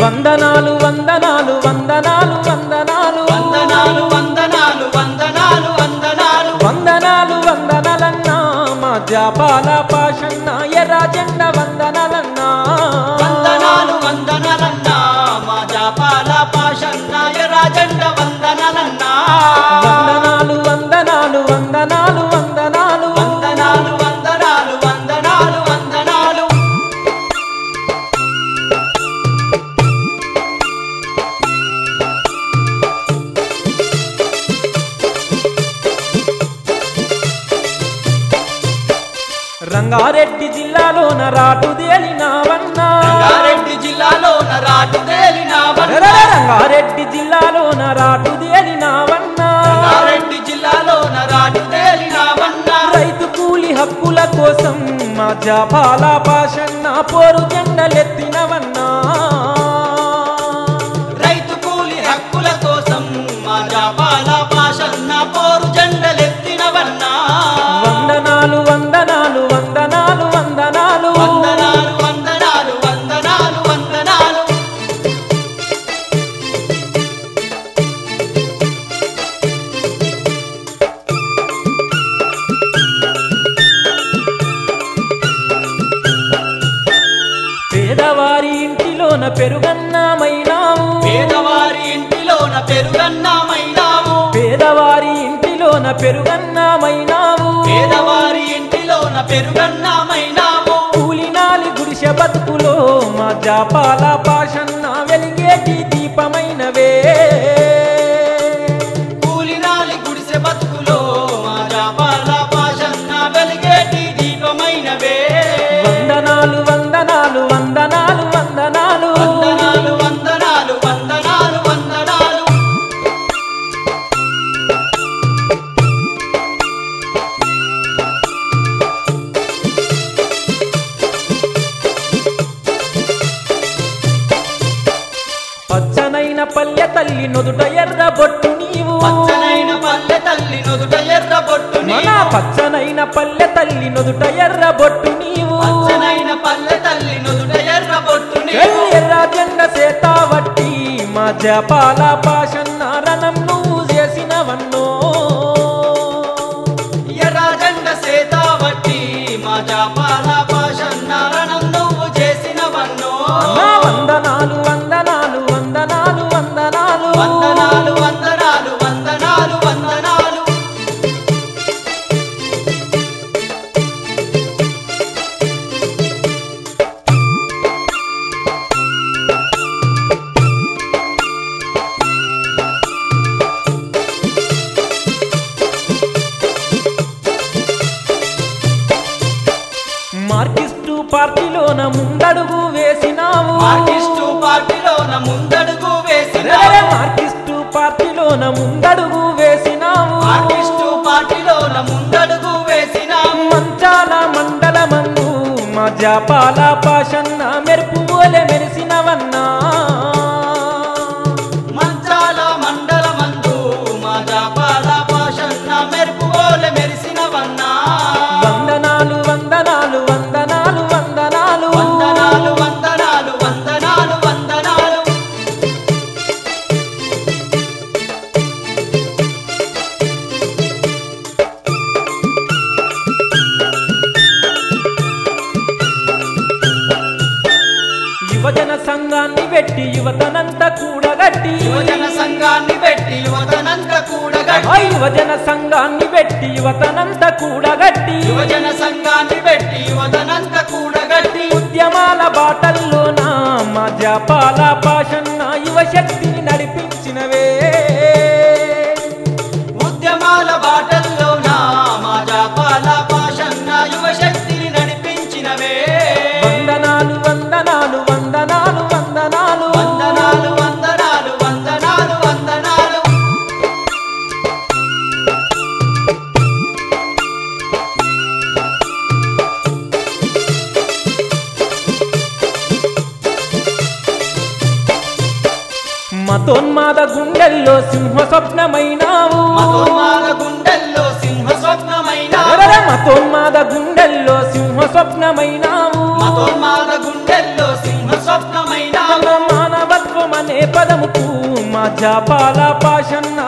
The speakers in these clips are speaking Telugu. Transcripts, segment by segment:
వందనాలు జపాల పాషన్న పోరు పొరుజన్ palavra. పాషన్న రణం నువ్వు చేసినవన్నో পালা యువజన సంఘాన్ని పెట్టి యువతనంతా కూడగట్టి. యువజన సంఘాన్ని పెట్టి యువతనంతా కూడగట్టి. యువజన సంఘాన్ని పెట్టి యువతనంతా కూడగట్టి. యువజన సంఘాన్ని పెట్టి యువతనంతా కూడగట్టి. ఉద్యమాల బాటల్లో నా జాపాల పాషన్న యువశక్తిని నడిపించినవే. ఉద్యమాల బాటల్లో మతోన్మాద గుండెల్లో సింహ స్వప్నమైనావు గుండెల్లో సింహ మతోన్మాద గుండెల్లో సింహ స్వప్నమైనావు మతోన్మాద గుండెల్లో సింహ మానవత్వం అనే పదముకు మా జాపాల పాషన్న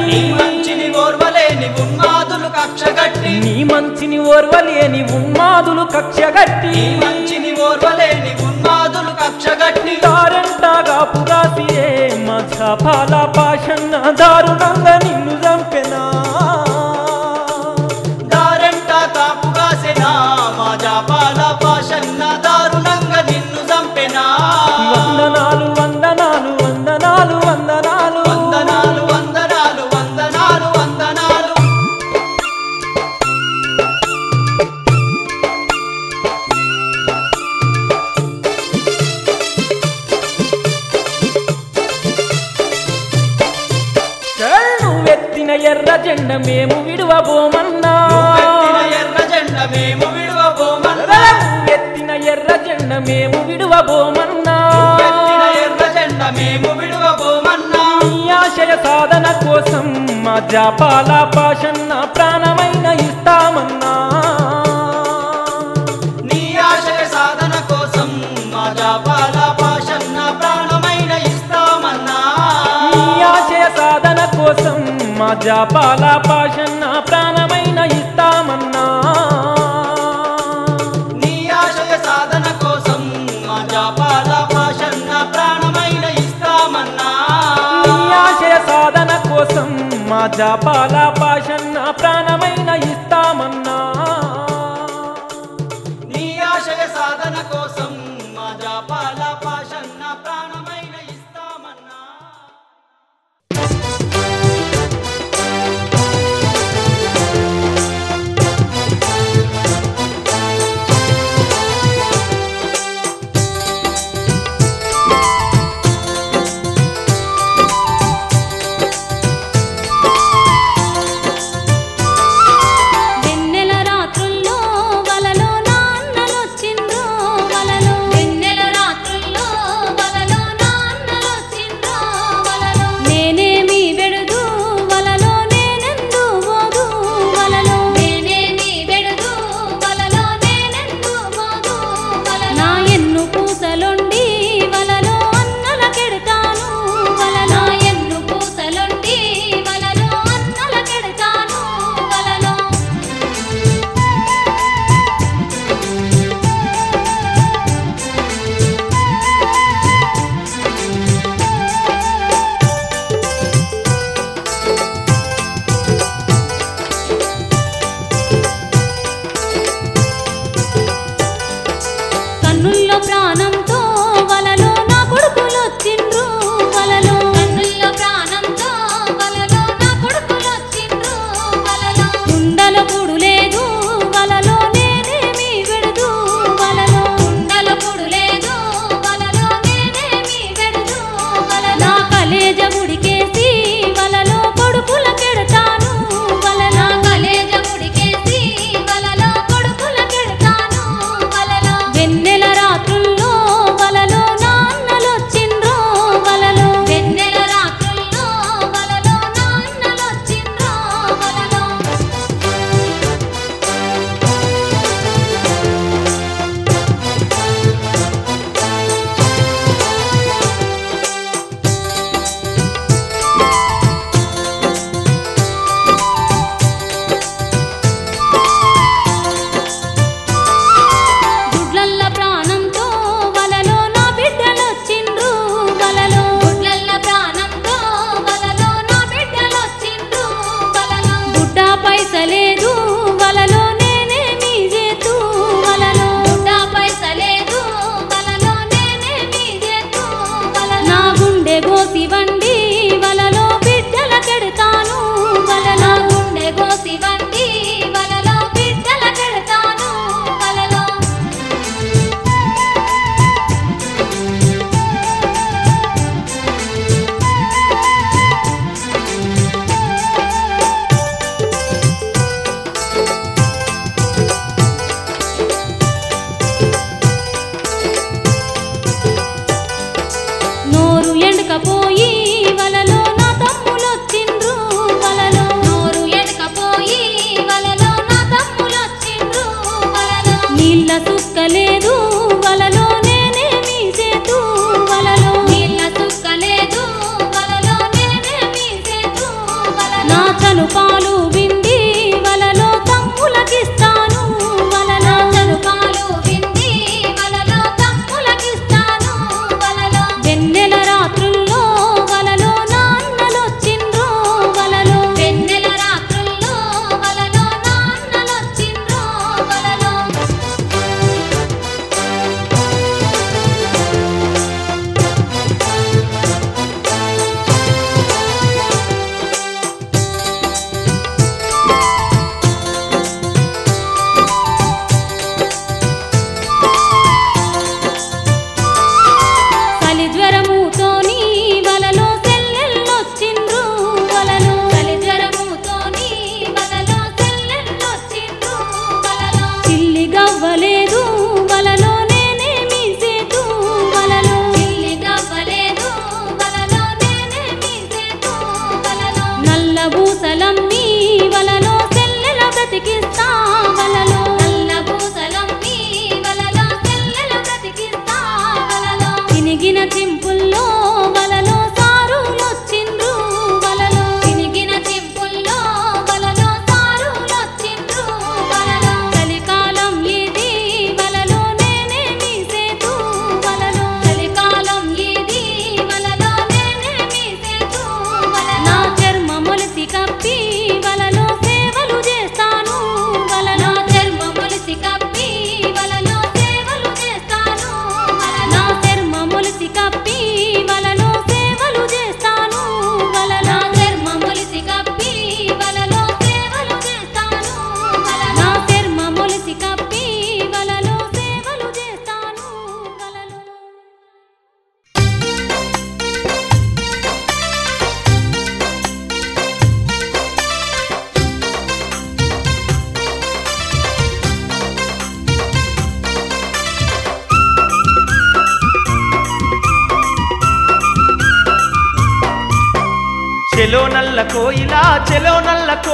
నీ మంచిని ఓర్వలేని ఉన్మాదులు కక్షగట్టి నీ మంచిని ఓర్వలేని ఉన్మాదులు కక్షగట్టి మంచిని ఓర్వలేని ఉన్మాదులు కక్షగట్టి దారంటాగా పురాసియే మా జాపాల పాషన్న దారుణంగా నిన్ను చంపెనా. దారెంట కాపుగాసెనా మా జాపాల పాషన్న మేము విడువబోమన్నా. ఎత్తిన ఎర్ర జెండ మేము విడువబోమన్నా. ఆశయ సాధన కోసం మా జాపాల పాషన్న ప్రాణమైన ఇస్తామన్నా. మా జాపాల పాషన్న ప్రాణమైన ఇస్తామన్నా. నీ ఆశయ సాధన కోసం మా జాపాల పాషన్న ప్రాణమైన ఇస్తామన్నా. నీ ఆశయ సాధన కోసం మా జాపాల పాషన్న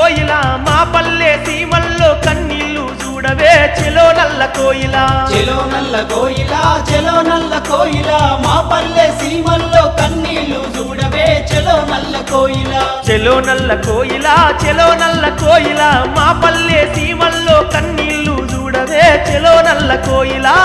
కోయిలా మా పల్లె సీమల్లో కన్నీళ్ళు చూడవే. చెలో నల్ల కోయిలా. చెలో నల్ల కోయిల చెలో నల్ల కోయిల మా పల్లె సీమల్లో కన్నీళ్ళు చూడవే. చెలో నల్ల కోయిల. చెలో నల్ల కోయిలా చెలో నల్ల కోయిలా మా పల్లె సీమల్లో కన్నీళ్ళు చూడవే. చెలో నల్ల కోయిలా.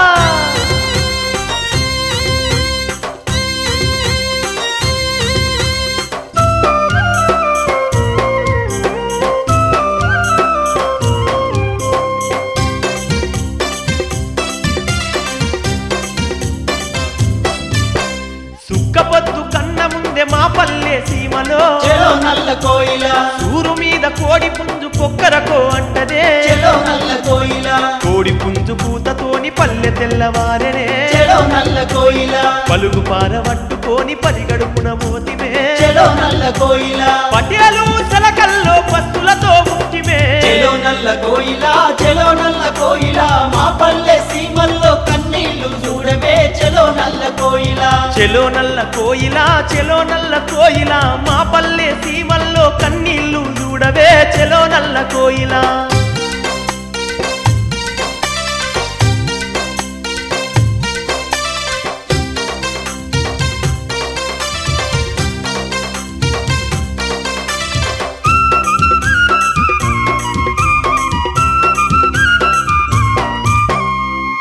చెలో నల్ల కోయిల. ఊరు మీద కోడి పుంజు కొక్కరకో అంటదే. చెలో నల్ల కోయిల. కోడి పుంజు పూతతోని పల్లె తెల్లవారెనే. చెలో నల్ల కోయిల. పలుగు పారవట్టుకోని పరిగడుపున మోతిమే చెలో నల్ల కోయిల. పటేలు సెలకల్లో పస్తులతో ముట్టిమే చెలో నల్ల కోయిల. చెలో నల్ల కోయిలా చెలో నల్ల కోయిలా మా పల్లె సీమల్లో కన్నీళ్ళు చూడవే చెలో నల్ల కోయిలా.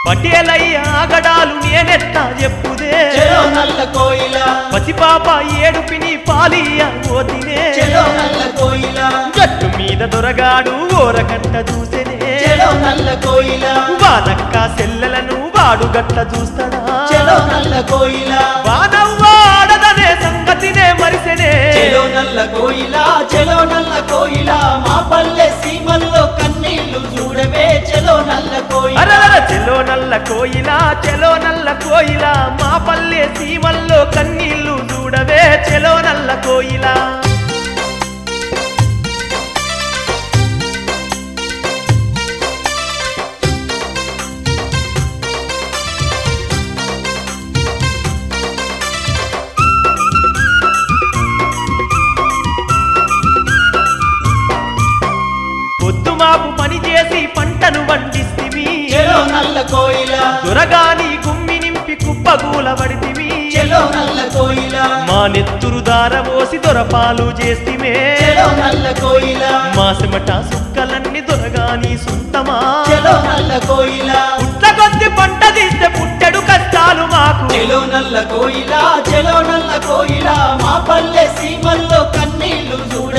పటేలయ్య ఆగడాలు నేనెత్తా చెప్పుదే చెలో నల్ల కోయిల. పసిపాప ఏడుపిని పాలియ ఓదినే చెలో నల్ల కోయిల. గట్టు మీద దొరగాడు ఓరకంట చూసేనే. చెలో నల్ల కోయిల. వానక్క సెల్లలను వాడు గట్ట చూస్తాడా. చెలో నల్ల కోయిల. వానవ్వాడదనే సంగతినే మరిసెనే. చెలో నల్ల కోయిలా చెలో నల్ల కోయిలా. మా పల్లె సీమల్లో కన్నీళ్ళు చూడవే అరర చెలో నల్ల కోయిలా చెలో నల్ల కోయిలా. మా పల్లె సీమల్లో కన్నీళ్ళు చూడవే చెలో నల్ల కోయిలా. కోయిల. దొరగాని గుమ్మి నింపి కుప్పగూల పడితివి. చెలో నల్ల కోయిల. మా నెత్తురు దారబోసి దొరపాలు చేస్తిమే. చెలో నల్ల కోయిల. మా సిమట సుక్కలన్నీ దొరగాని సొంతమా. చెలో నల్ల కోయిల. పుట్ల కొద్ది పంట తీస్తే పుట్టెడు కష్టాలు మాకు. చెలో నల్ల కోయిల చెలో నల్ల కోయిల. మా పల్లె సీమల్లో కన్నీళ్ళు చూడవే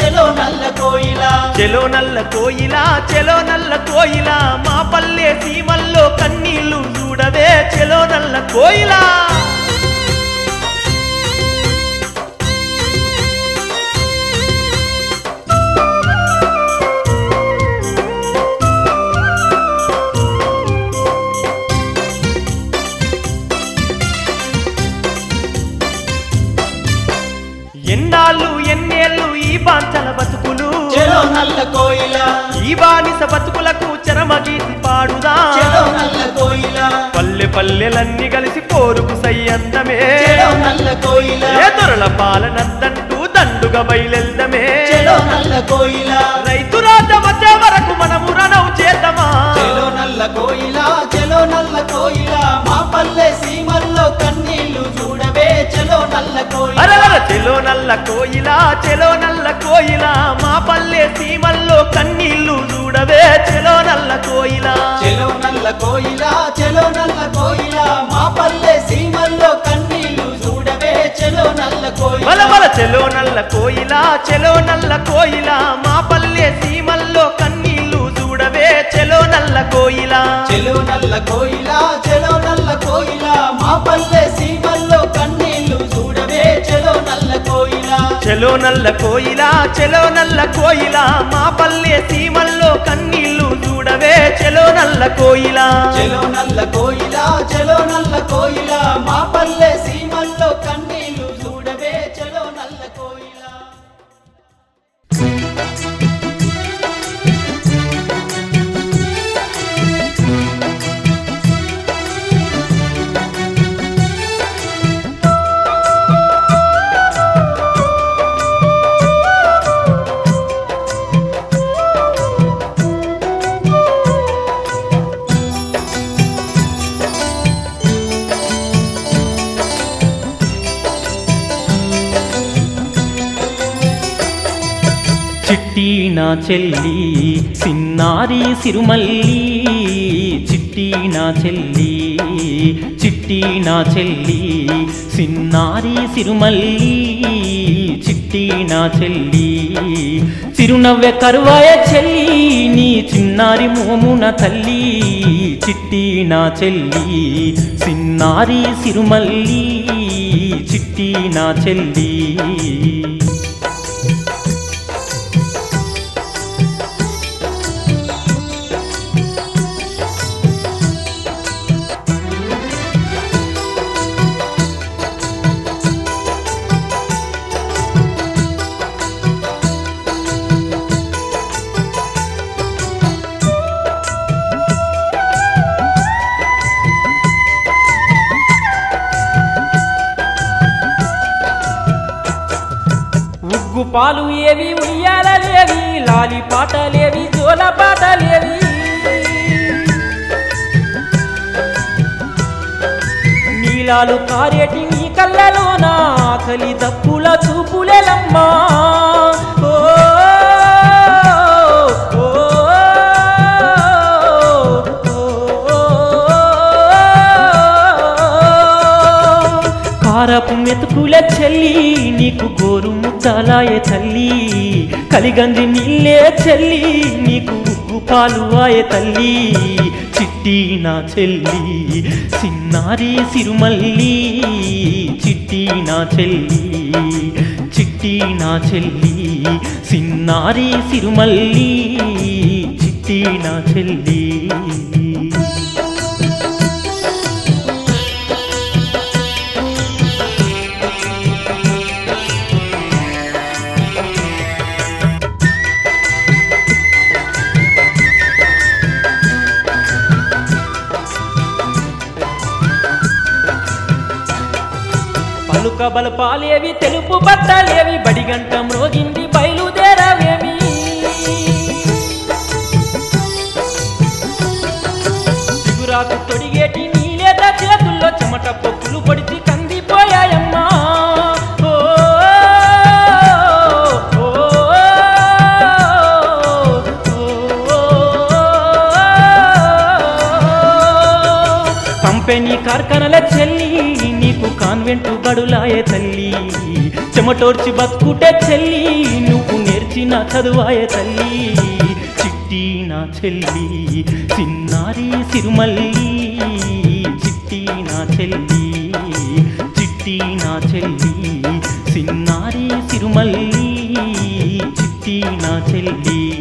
చెలో నల్ల కోయిలా. చెలో నల్ల కోయిలా చెలో నల్ల కోయిలా. మా పల్లె సీమల్లో కన్నీళ్ళు చూడవే చెలో నల్ల కోయిలా. నల్ల కోయిల. ఈ బానిస బతుకులకు చరమగీతి పాడుదా. చెలో నల్ల కోయిల. పల్లె పల్లెలన్నీ కలిసి పోరుకు సయ్యందమే నల్ల కోయిల. దొరల పాలనందంటూ దండుగా బయలెల్దమే చెలో నల్ల కోయిల. రైతు వచ్చే వరకు మనము రణం చేద్దామా. నల్ల కోయిల చెలో నల్ల కోయిల మా పల్లె సీమల్లో చెలో నల్ల కోయిల చెలో నల్ల కోయిల మా పల్లె సీమల్లో కన్నీళ్ళు చూడవే చెలో నల్ల కోయిల చెలో నల్ల కోయిల చెలో నల్ల కోయిల మా పల్లె సీమల్లో కన్నీళ్ళు చూడవే చెలో నల్ల కోయిల బల బల చెలో నల్ల కోయిల చెలో నల్ల కోయిల మా పల్లె సీమల్లో కన్నీళ్ళు చూడవే చెలో నల్ల కోయిల చెలో నల్ల కోయిల చెలో నల్ల కోయిల మా పల్లె సీమల్లో కన్నీళ్ళు చెలో నల్ల కోయిలా చెలో నల్ల కోయిలా మా పల్లె సీమల్లో కన్నీళ్ళు చూడవే చెలో నల్ల కోయిలా. చెలో నల్ల కోయిల చెలో నల్ల కోయిలా మా పల్లె చెల్లి సిన్నారి సిరుమల్లి చిట్టి నా చెల్లి చిట్టి నా చెల్లి సిన్నారి సిరుమల్లి చిట్టి నా చెల్లి. చిరునవ్వె కరువాయ చెల్లి నీ చిన్నారి మోమున తల్లి చిట్టి నా చెల్లి సిన్నారి సిరుమల్లి చిట్టి నా చెల్లి. ఉగ్గు పాలు ఏవి ఉయ్యాలలేవి లాలి పాటలేవి జోల పాటలేవి నీలాలు కారేటి నీ కళ్ళలోన ఆకలి దప్పుల చూపులేలమ్మా ఓ. కారపు మెతుకుల చెల్లి నీకు గోరు ముద్దలాయే తల్లి. కలిగంది నీళ్ళే చెల్లి. నీకు ఉగ్గు పాలు ఆయే తల్లి. చిట్టి నా చెల్లి. సిన్నారి సిరుమల్లి. చిట్టి నా చెల్లి. చిట్టి నా చెల్లి. సిన్నారి సిరుమల్లి. చిట్టి నా చెల్లి. బలపాలేవి తెలుపు బట్టలేవి బడిగంట మ్రోగింది బయలుదేరవేమి? చిగురాకు తొడిగేటి నీలేత చేతుల్లో చెమట పొక్కులు పొడిచి కందిపోయాయమ్మా. ఓ, ఓ, కంపెనీ కార్ఖానల చెల్లి కాన్వెంట్ బడులాయే తల్లి. చెమటోర్చి బతుకుటే చెల్లి. నువ్వు నేర్చిన చదువాయే తల్లి. చిట్టి నా చెల్లి చిన్నారి సిరుమల్లి. చిట్టి నా చెల్లి చిట్టి నా చెల్లి చిన్నారి సిరుమల్లి. చిట్టి నా చెల్లి.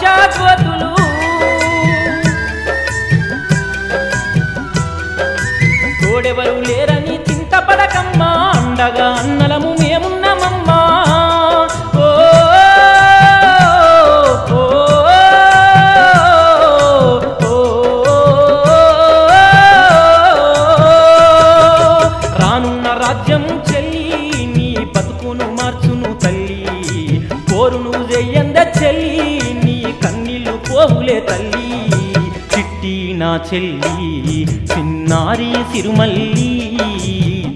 భవితకు తోడెవరు లేరని చింతపడకమ్మా అండగా అన్నలము చెల్లి చిన్నారి సిరుమల్లి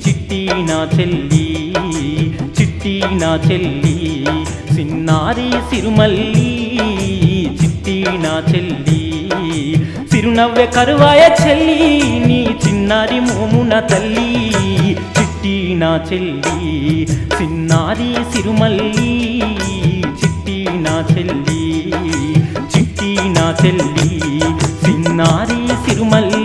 చిట్టి నా చెల్లి చిట్టి నా చెల్లి చిన్నారి సిరుమల్లి చిట్టి నా చెల్లి. సిరునవ్వె కరువాయ చెల్లి నీ చిన్నారి మోమున తల్లి చిట్టి నా చెల్లి చిన్నారి సిరుమల్లి చిట్టి నా చెల్లి చిట్టి నా చెల్లి చిన్నారి సిరుమల్లి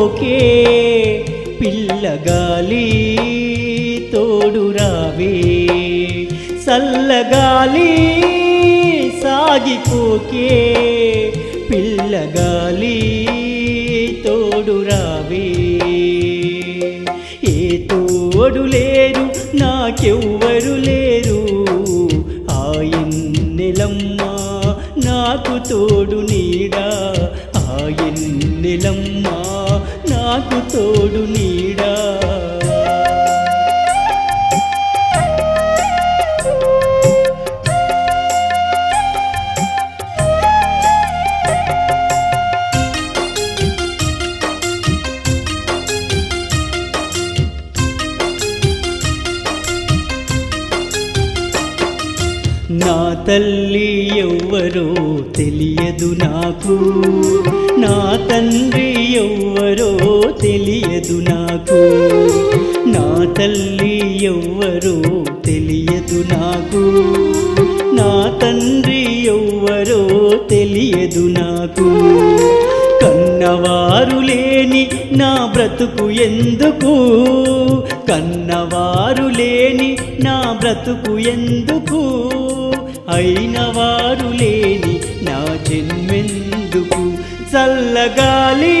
సాగిపోకే పిల్లగాలి తోడు రావే. సల్లగాలి సాగిపోకే పిల్లగాలి తోడు రావే. ఏ తోడు లేరు నాకెవ్వరు లేరు. ఆయన్నెలమ్మ నాకు తోడు నీడా. నాకు తోడు నీడా? బ్రతుకు ఎందుకు? కన్నవారు లేని నా బ్రతుకు ఎందుకు? అయినవారు లేని నా జన్మెందుకు? చల్లగాలి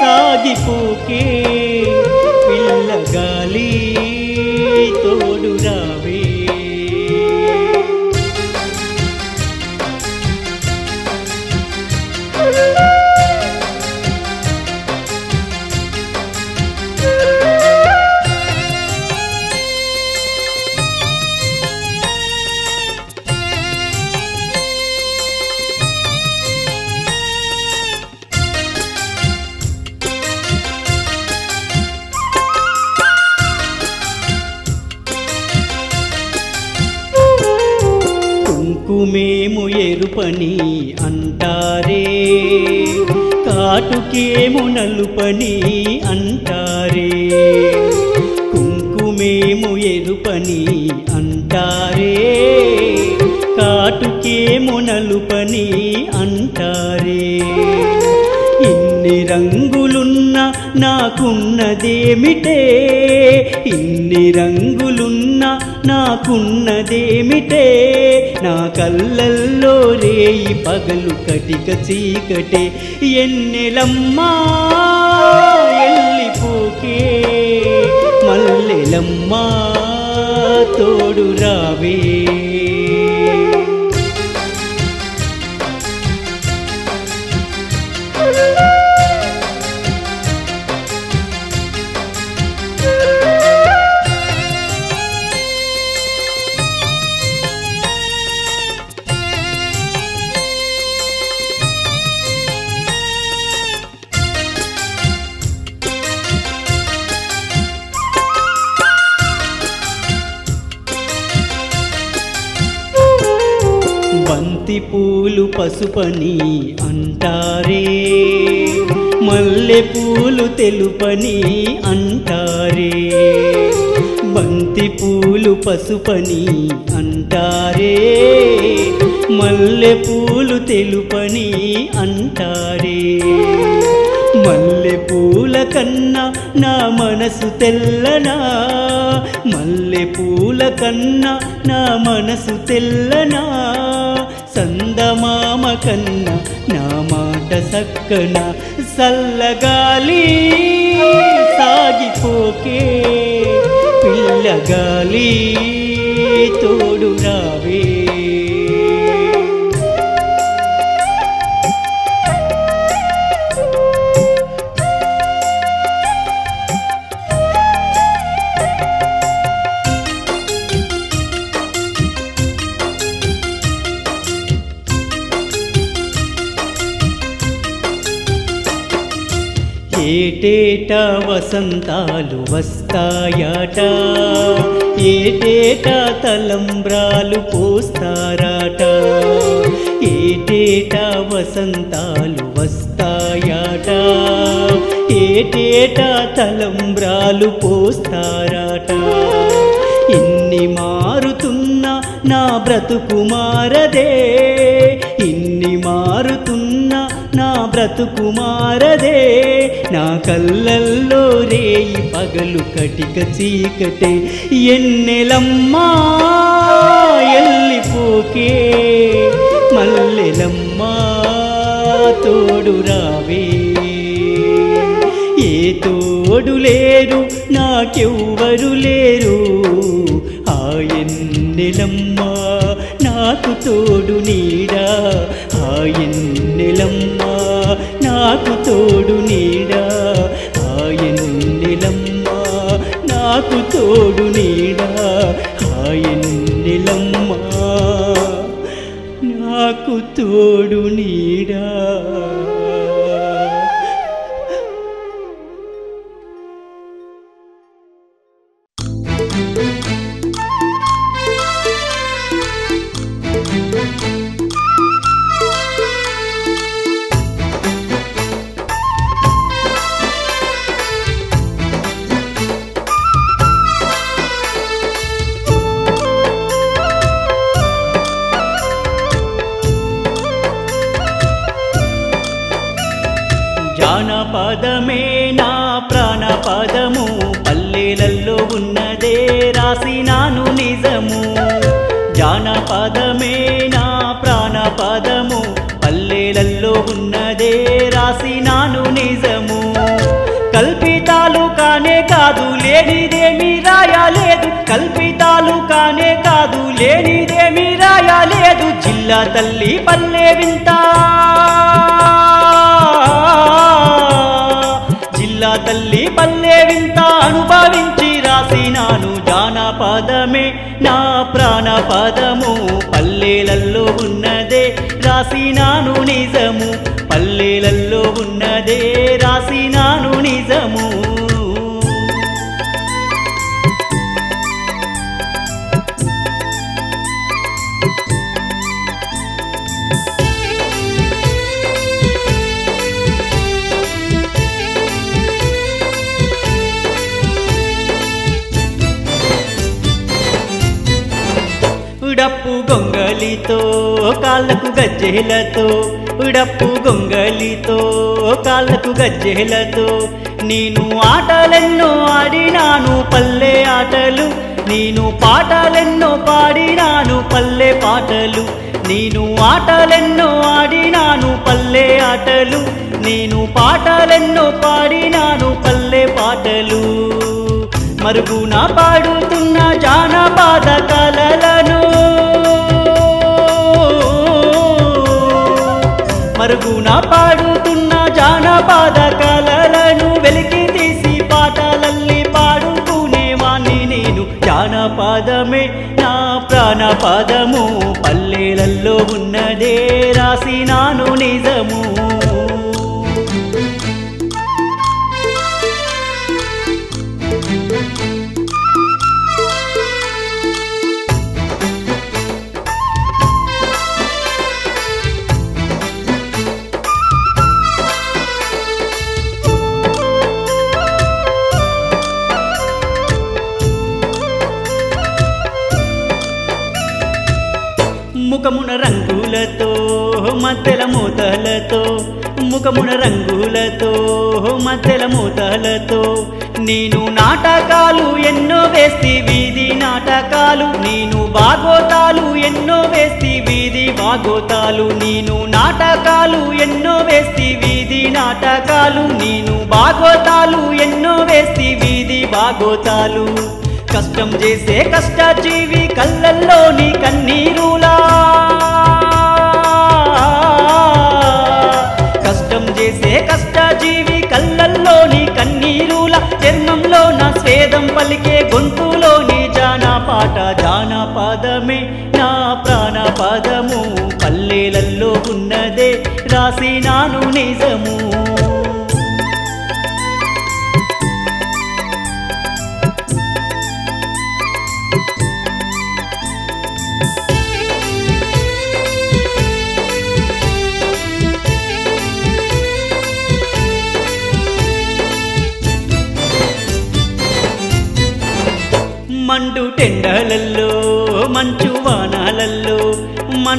సాగిపోకే నలుపని పగలు కటిక చీకటే ఎన్నెలమ్మా ఎల్లి ఎల్లిపోకే. మల్లెలమ్మా తోడు రావే. తెలుపని అంటారే. మల్లె పూలు తెలుపని అంటారే. బంతి పూలు పసుపని అంటారే. మల్లె పూలు తెలుపని అంటారే. మల్లె పూల కన్నా నా మనసు తెల్లనా? మల్లె పూల కన్నా నా మనసు తెల్లనా? కన్న నా మాట సక్కన సల్లగాలి సాగిపోకే పిల్లగాలి తోడు రావే. ఏటేటా వసంతాలు వస్తాయట? ఏటేటా తలంబ్రాలు పోస్తారట? ఏటేటా వసంతాలు వస్తాయట? ఏటేటా తలంబ్రాలు పోస్తారట? ఇన్ని మారుతున్నా నా బ్రతుకు మారదే. బ్రతుకు మారదే నా కళ్ళల్లో రేయి పగలు కటిక చీకటే. ఎన్నెలమ్మా ఎల్లిపోకే. మల్లెలమ్మా తోడు రావే. ఏ తోడు లేరు నాకెవ్వరు లేరు. ఆ ఎన్నెలమ్మా నాకు తోడు నీడా. ఆ ఎన్నెలమ్మా నాకు తోడు నీడా. ఆ నాకు తోడు నీడా. ఆ నాకు తోడు నీడా. పల్లె వింత గొంగళితో కాళ్ళకు గజ్జెలతో ఉడప్పు గొంగలితో కాళ్ళకు గజ్జెలతో. నేను ఆటలెన్నో ఆడినాను పల్లె ఆటలు. నేను పాటలెన్నో పాడినాను పల్లె పాటలు. నేను ఆటలెన్నో ఆడినాను పల్లె ఆటలు. నేను పాటలెన్నో పాడినాను పల్లె పాటలు. మరుగున పాడుతున్న జానపాద కలలను మరుగున పాడుతున్న జానపద కలలను వెలికి తీసి పాటలల్లి పాడుకునేవాణ్ణి నేను. జానపదమే నా ప్రాణపదము. పల్లెలల్లో ఉన్నదే రాసినాను నిజము. ముఖమున రంగులతో మధ్యల మూతలతో ముఖమున రంగులతో మధ్యల మూతలతో. నేను నాటకాలు ఎన్నో వేస్తి వీధి నాటకాలు నేను బాగోతాలు ఎన్నో వేస్తి వీధి బాగోతాలు నేను నాటకాలు ఎన్నో వేస్తి వీధి నాటకాలు నేను బాగోతాలు ఎన్నో వేస్తి వీధి బాగోతాలు కష్టం చేసే కష్టజీవి కళ్ళల్లోని కన్నీరులా. కష్టం చేసే కష్టజీవి కళ్ళల్లోని కన్నీరులా. జన్మంలో నా స్వేదం పలికే గొంతులోని జాన పదమే నా ప్రాణపదము. పల్లెలల్లో ఉన్నదే రాసినాను నిజము.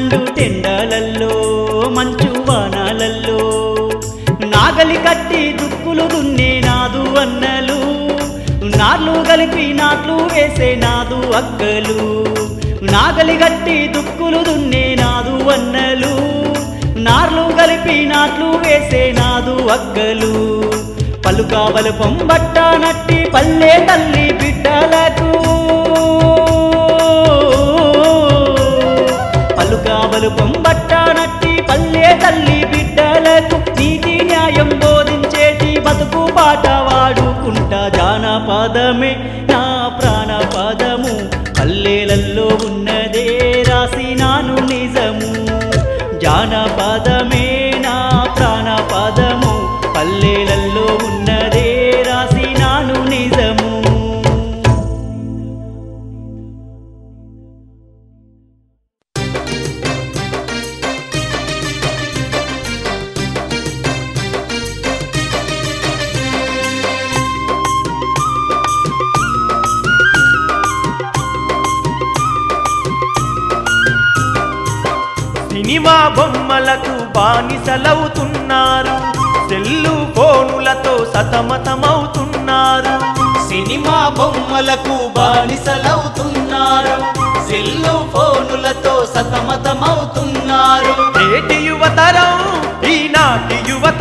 మండు టెండలల్లో మంచు వానాలల్లో. నాగలి కట్టి దుక్కులు దున్నే నాదు అన్నలు. నార్లు కలిపి నాట్లు వేసే నాదు అక్కలు నాగలి కట్టి దుక్కులు దున్నే నాదు అన్నలు. నార్లు కలిపి నాట్లు వేసే నాదు అక్కలు పలుకావలు పొంబట్ట బట్ట నట్టి పల్లె తల్లి బిడ్డలకు పలుకా పొంబట్టానట్టి పల్లె తల్లి బిడ్డలకు నీతి న్యాయం బోధించేటి బతుకు పాట వాడుకుంటా జానపదమే.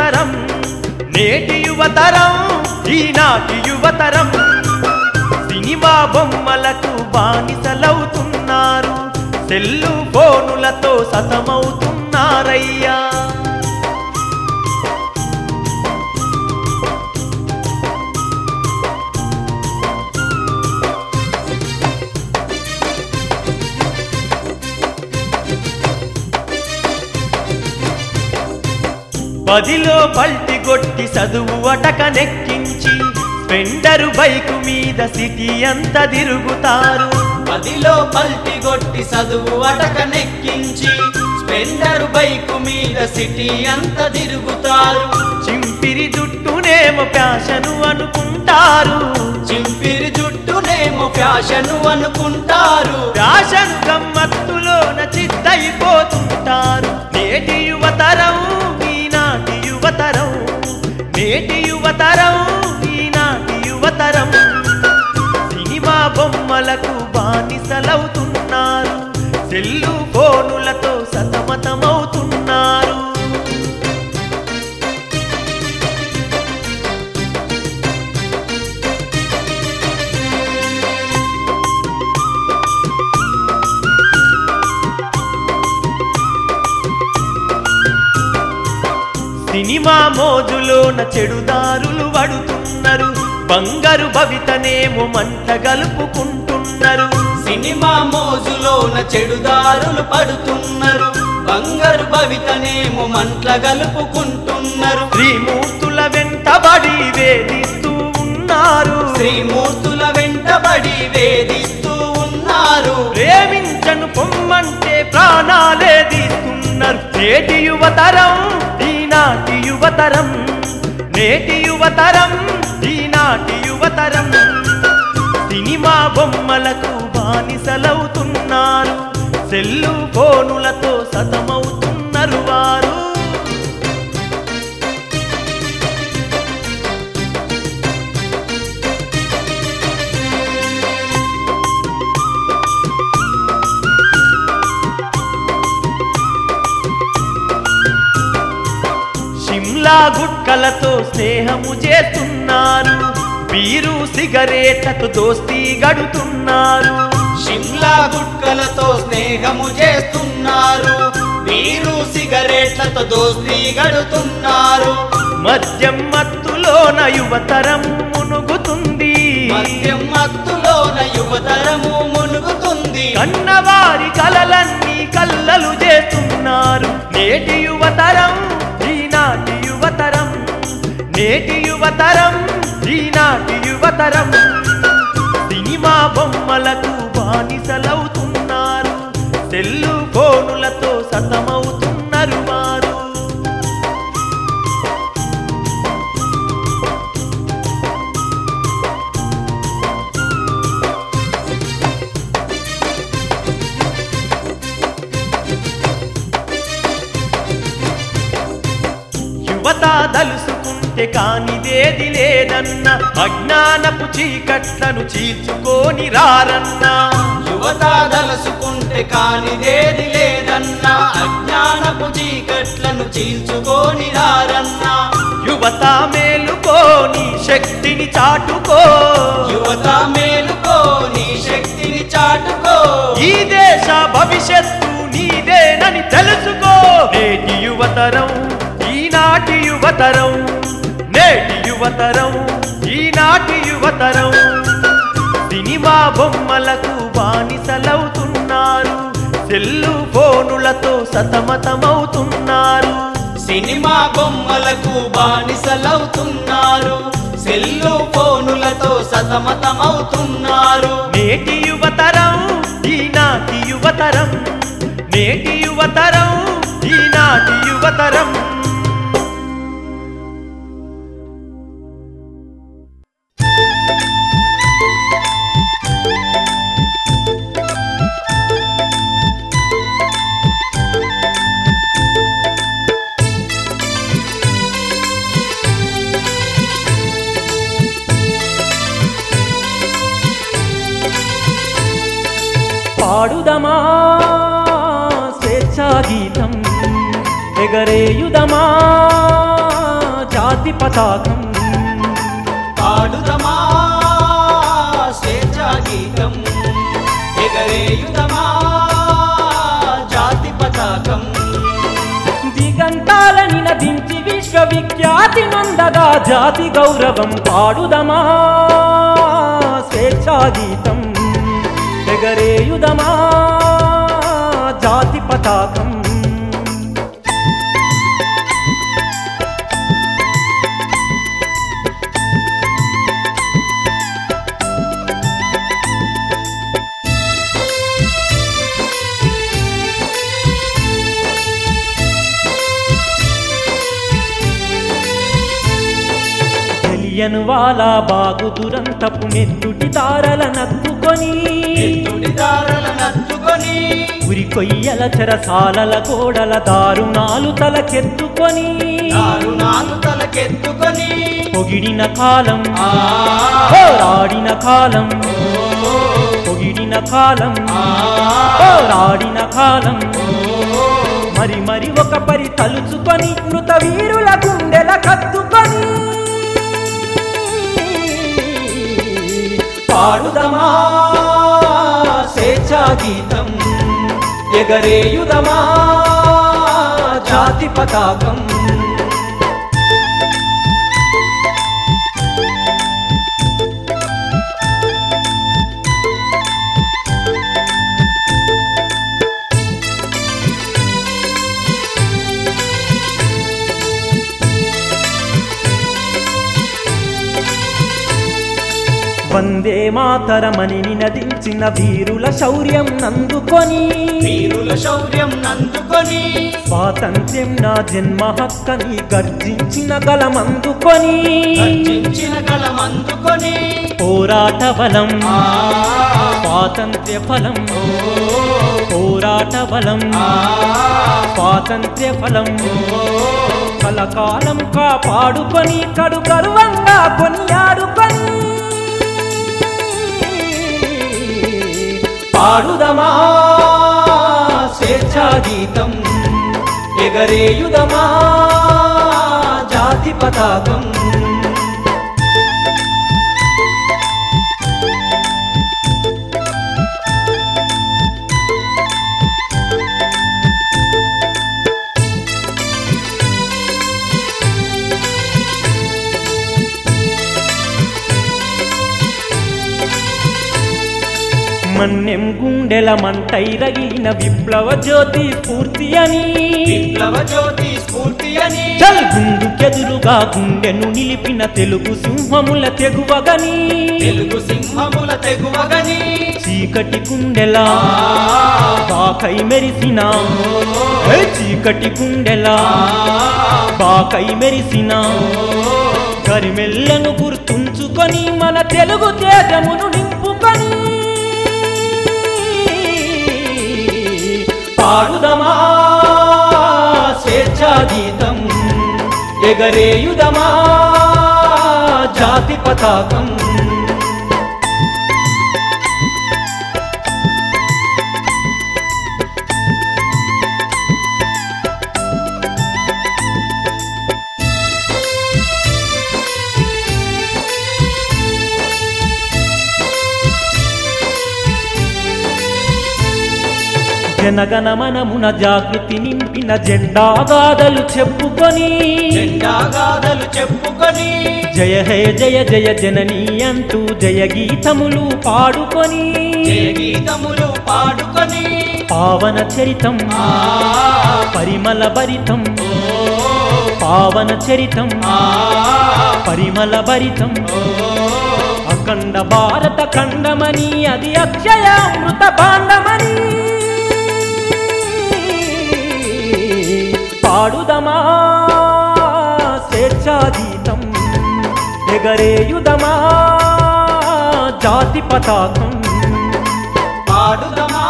యువతరం నేటి యువతరం ఈనాటి యువతరం. సినిమా బొమ్మలకు బానిసలవుతున్నారు సెల్లు ఫోనులతో సతమవుతున్నారయ్యా. పదిలో పల్టి కొట్టి చదువు అటకనెక్కించి స్పెండరు బైకు మీద సిటీ అంతా తిరుగుతారు. పదిలో పల్టి కొట్టి చదువు అటకనెక్కించి స్పెండర్ బైకు మీద సిటీ అంత తిరుగుతారు. చింపిరి జుట్టునేమో ప్యాషను అనుకుంటారు. చింపిరి జుట్టునేమో ఫ్యాషను అనుకుంటారు. ఫ్యాషన్ గమ్మత్తులోన చిత్తయిపోతుంటారు నేటి యువతరం యువతరం నేటి యువతరం ఈనాటి యువతరం. సినిమా బొమ్మలకు బానిసలవుతున్నారు సెల్లు ఫోనులతో సతమతమవుతున్నారు. సినిమా మోజులోన చెడుదారులు వడుతున్నారు. బంగారు భవితనేమో మంట గలుపుకుంటున్నారు. సినిమా మోజులోన చెడుదారులు పడుతున్నారు. బంగారు భవితనేమో మంట్ల గలుపుకుంటున్నారు. శ్రీమూర్తుల వెంటబడి వేధిస్తూ ఉన్నారు. శ్రీమూర్తుల వెంటబడి వేధిస్తూ ఉన్నారు. ప్రేమించను పొమ్మంటే ప్రాణాలే తీస్తున్నారు. నేటి యువతరం ఈనాటి యువతరం. నేటి యువతరం ఈనాటి యువతరం. సినిమా బొమ్మలకు బానిసలవుతున్నారు. సెల్లు ఫోనులతో సతమవుతున్నారు వారు. షిమ్లా గుట్కలతో స్నేహము చేస్తున్నారు బీరు సిగరేట్లతో దోస్తీ గడుతున్నారు. షిమ్లా గుట్కలతో స్నేహము చేస్తున్నారు. వీరు సిగరెట్లతో దోస్తీ గడుతున్నారు. మద్యం మత్తులోన యువతరం మునుగుతుంది. మద్యం మత్తులోన యువతరము మునుగుతుంది. కన్నవారి కలలన్నీ కల్లలు చేస్తున్నారు. నేటి యువతరం నేటి యువతరం ఈనాటి యువతరం. సినిమా బొమ్మలకు బానిసలవుతున్నారు. సెల్లు ఫోనులతో సతమవుతున్నారు దలుసుకుంటే కానిదేది లేదన్న అజ్ఞానపు చీకట్లను చీల్చుకొని రారన్నా. యువత దలసుకుంటే కానిదేది లేదన్నా అజ్ఞానపు చీకట్లను చీల్చుకొని రారన్నా. యువత మేలుకోని శక్తిని చాటుకో. యువత మేలుకో నీ శక్తిని చాటుకో. ఈ దేశ భవిష్యత్తు నీదేనని తెలుసుకో. నేటి యువతరం ఈనాటి యువతరం. నేటి యువతరం ఈనాటి యువతరం సినిమా బొమ్మలకు బానిసలవుతున్నారు. సెల్లు ఫోనులతో సతమతమవుతున్నారు. సినిమా బొమ్మలకు బానిసలవుతున్నారు. సెల్లు ఫోనులతో సతమతమవుతున్నారు. నేటి యువతరం ఈనాటి యువతరం నేటి యువతరం ఈనాటి యువతరం. ఎగరేయుదమా జాతి పతాకం. పాడుదమా స్వేచ్ఛా గీతం. ఎగరేయుదమా? జాతి పతాకం. దిగంతాలని నదించి విశ్వవిఖ్యాతి నొందగా జాతి గౌరవం పాడుదమా? స్వేచ్ఛా గీతం. ఎగరేయుదమా? జాతి పతాకం. తెలియను వాళ్ళ బాగు దురంతపు మెత్తుటి దారల నత్తుకొని. ఉరి కొయ్యల చెరసాలల గోడల దారుణాలు తలకెత్తుకొని. పొగిడిన కాలం ఆ. పోరాడిన కాలం పొగిడిన కాలం పోరాడిన కాలం. మరి మరి ఒక పరి తలుచుకొని మృత వీరుల గుండెల కత్తుకొని పాడుదమా? స్వేచ్ఛాగీతం ఎగరేయుదమా? జాతి పతాకం వందే మాతరమని నినదించిన వీరుల శౌర్యం నందుకొని. వీరుల శౌర్యం నందుకొని. స్వాతంత్ర్యం నా జన్మ హక్కని గర్జించిన గలమందుకొని. గర్జించిన కలమందుకొని పోరాట బలం స్వాతంత్ర్య ఫలం పోరాట బలం స్వాతంత్ర్య ఫలం. కలకాలం కాపాడుకొని కడు గర్వంగా కొనియాడుకొని. పాడుదమా స్వేచ్ఛాగీతం ఎగరేయుదమా? జాతి పతాకం మన్నెం గుండెల మంటై రగిలిన విప్లవ జ్యోతి స్ఫూర్తి అని విప్లవ జ్యోతి స్ఫూర్తి అని చల్ గుండుకెదురుగా గుండెను నిలిపిన తెలుగు సింహముల తెగువగని. తెలుగు సింహముల తెగువగని. చీకటి గుండెలా బాకై మెరిసిన. చీకటి గుండెలా బాకై మెరిసిన. కరిమెల్లను గుర్తుంచుకొని మన తెలుగు తేజమును నింపుకొని పాడుదమా స్వేచ్ఛాగీతం ఎగరేయుదమా జాతి పతాకం. జనగణమనమున జాగృతి నింపిన జెండాగాథలు చెప్పుకొని జెండా గాథలు చెప్పుకొని జయ హే జయ జయ జననీ అంటూ జయ గీతములు పాడుకొని జయ గీతములు పాడుకొని పావన చరితం పరిమళ భరితం పావన చరితం పరిమళ భరితం అఖండ భారత ఖండమని అది అక్షయ అమృత భాండమని పాడుదమా? స్వేచ్ఛాగీతం ఎగరేయుదమా? జాతి పతాకం పాడుదమా?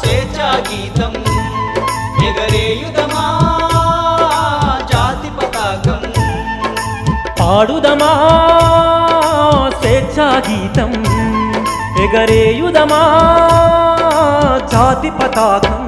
స్వేచ్ఛా గీతం ఎగరేయుదమా? జాతి పతాకం పాడుదమా? స్వేచ్ఛాగీతం ఎగరేయుదమా? జాతి పతాకం